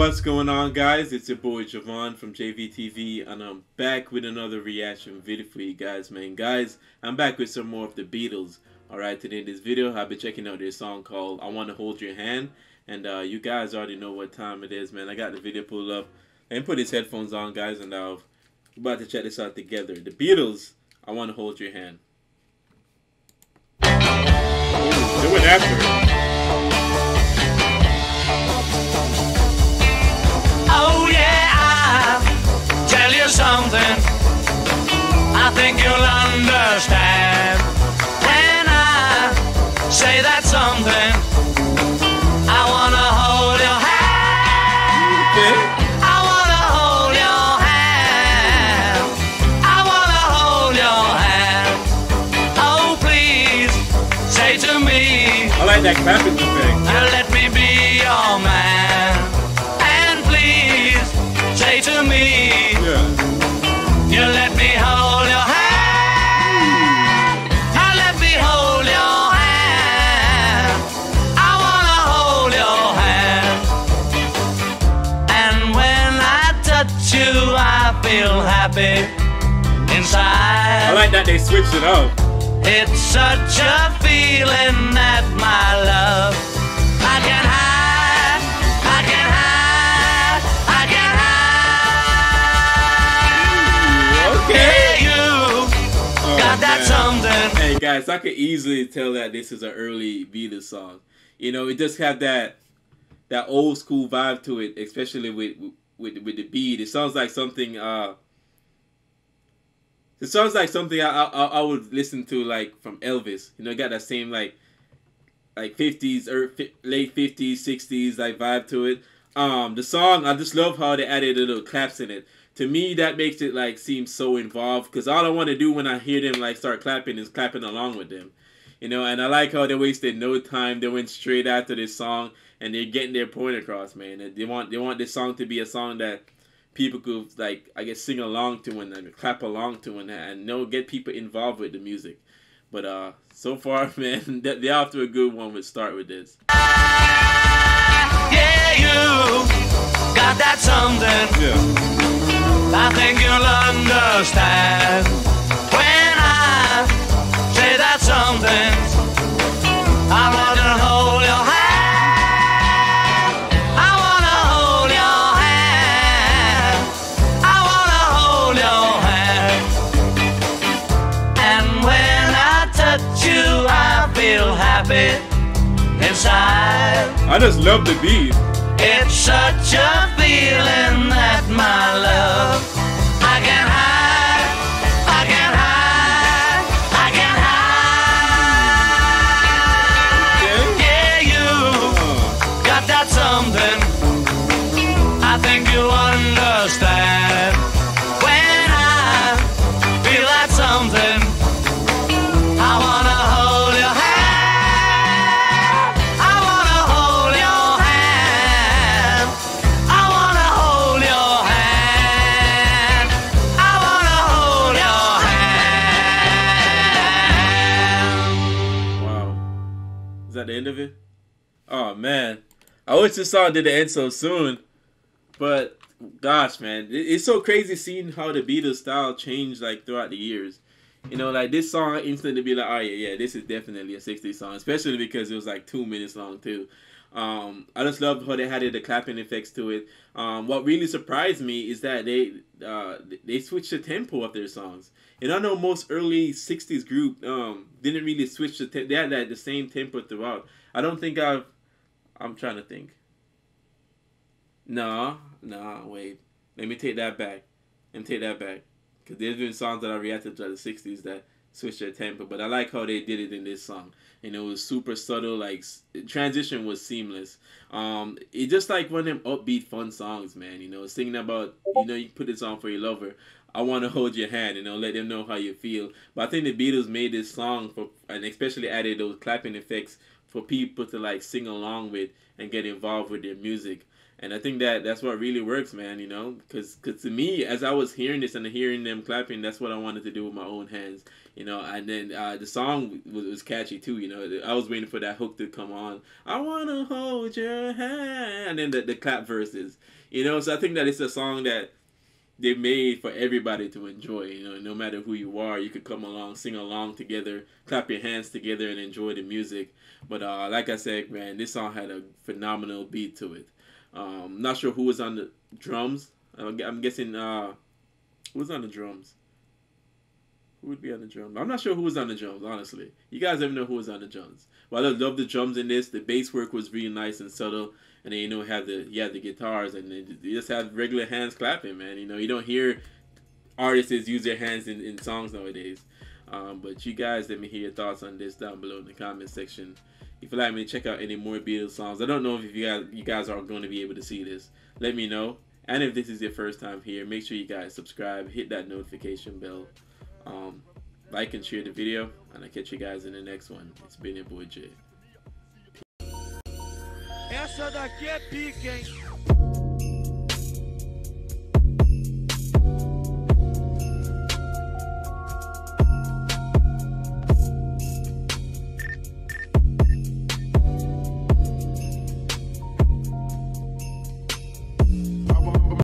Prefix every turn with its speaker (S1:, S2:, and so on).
S1: What's going on, guys? It's your boy Javon from JayveeTV, and I'm back with another reaction video for you guys, man. Guys, I'm back with some more of the Beatles. Alright, today in this video, I'll be checking out their song called I Want to Hold Your Hand. And uh, you guys already know what time it is, man. I got the video pulled up. And put his headphones on, guys, and we're about to check this out together. The Beatles, I Want to Hold Your Hand. Ooh, do it after
S2: think you'll understand when I say that something. I wanna hold your hand. I wanna hold your hand. I wanna hold your hand. Oh, please say to me.
S1: I like that clapping effect.
S2: Let me be your man. And please say to me.
S1: Yeah.
S2: You let me hold you, I feel happy inside.
S1: I like that they switched it up.
S2: It's such a feeling that my love I can hide, I can hide, I can hide.
S1: Okay.
S2: You
S1: Oh,
S2: got that something.
S1: Hey guys, I could easily tell that this is an early Beatles song. You know, it just have that that old school vibe to it, especially with with with the beat. It sounds like something. uh It sounds like something I I, I would listen to like from Elvis. You know, got that same like like fifties or fi- late fifties, sixties like vibe to it. Um, the song I just love how they added a little claps in it. To me, that makes it like seem so involved because all I want to do when I hear them like start clapping is clapping along with them, you know. And I like how they wasted no time. They went straight after this song and they're getting their point across, man. They want they want this song to be a song that people could like I guess sing along to and, and clap along to and and know get people involved with the music. But uh, so far, man, they- they're off to a good one with start with this.
S2: Yeah, you got that something.
S1: Yeah.
S2: I think you'll understand inside.
S1: I just love the beat.
S2: It's such a feeling that my love
S1: the end of it? Oh man, I wish this song didn't end so soon. But gosh, man, it's so crazy seeing how the Beatles style changed like throughout the years. You know, like this song instantly be like, oh yeah, yeah, this is definitely a '60s song, especially because it was like two minutes long too. Um, I just love how they had the clapping effects to it. Um, what really surprised me is that they uh, they switched the tempo of their songs. And I know most early '60s group um, didn't really switch the te- they had that the same tempo throughout. I don't think I've. I'm trying to think. No, no, wait. Let me take that back. and take that back. Because there's been songs that I reacted to the 60s that switched their tempo, but I like how they did it in this song. and it was super subtle, like, transition was seamless. Um, It's just like one of them upbeat, fun songs, man. You know, singing about, you know, you put this on for your lover. I want to hold your hand, you know, let them know how you feel. But I think the Beatles made this song for, and especially added those clapping effects for people to like sing along with and get involved with their music. and I think that that's what really works, man. You know, because cause to me, as I was hearing this and hearing them clapping, that's what I wanted to do with my own hands. You know, and then uh, the song was, was catchy too. You know, I was waiting for that hook to come on. I wanna hold your hand, and then the, the clap verses. You know, so I think that it's a song that they made for everybody to enjoy. You know, no matter who you are, you could come along, sing along together, clap your hands together, and enjoy the music. But uh, like I said, man, this song had a phenomenal beat to it. Um, not sure who was on the drums. I'm guessing uh, who was on the drums. Who would be on the drums? I'm not sure who was on the drums, honestly. You guys ever know who was on the drums? Well, I love the drums in this. The bass work was really nice and subtle, and then you know have the you have the guitars, and then you just have regular hands clapping, man. You know you don't hear artists use their hands in, in songs nowadays. Um, but you guys, let me hear your thoughts on this down below in the comment section. If you'd like me check out any more Beatles songs, I don't know if you guys you guys are going to be able to see this. Let me know. And if this is your first time here, make sure you guys subscribe, hit that notification bell, um, like and share the video, and I'll catch you guys in the next one. It's been your boy Jay. Essa daqui é pica, hein?